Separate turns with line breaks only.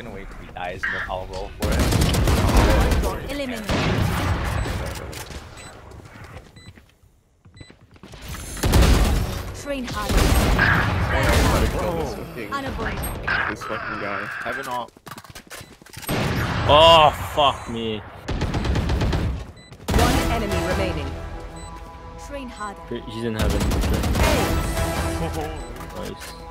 Gonna wait till he dies, and then I'll roll for it.
Eliminate. Train hard. Unavoidable.
This fucking guy.
Heaven all.
Oh, fuck me.
One enemy remaining.
Train harder.
He's in heaven. have any. Nice.